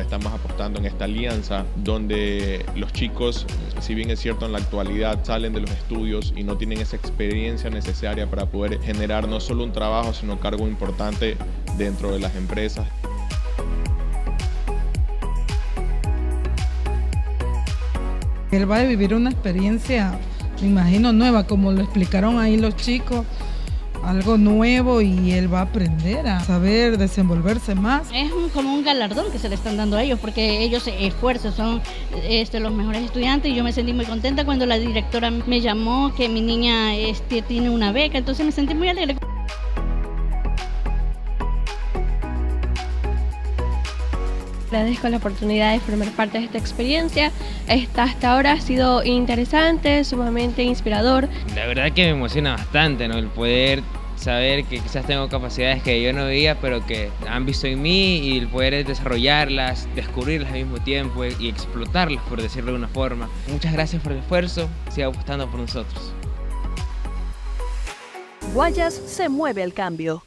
estamos apostando en esta alianza donde los chicos, si bien es cierto en la actualidad, salen de los estudios y no tienen esa experiencia necesaria para poder generar no solo un trabajo, sino cargo importante dentro de las empresas. Él va a vivir una experiencia, me imagino, nueva, como lo explicaron ahí los chicos, algo nuevo y él va a aprender a saber desenvolverse más. Es como un galardón que se le están dando a ellos porque ellos se esfuerzan, son este, los mejores estudiantes y yo me sentí muy contenta cuando la directora me llamó que mi niña este, tiene una beca, entonces me sentí muy alegre. Agradezco la oportunidad de formar parte de esta experiencia. Esta, hasta ahora ha sido interesante, sumamente inspirador. La verdad que me emociona bastante, ¿no? El poder saber que quizás tengo capacidades que yo no veía, pero que han visto en mí y el poder desarrollarlas, descubrirlas al mismo tiempo y explotarlas, por decirlo de una forma. Muchas gracias por el esfuerzo, siga apostando por nosotros. Guayas se mueve el cambio.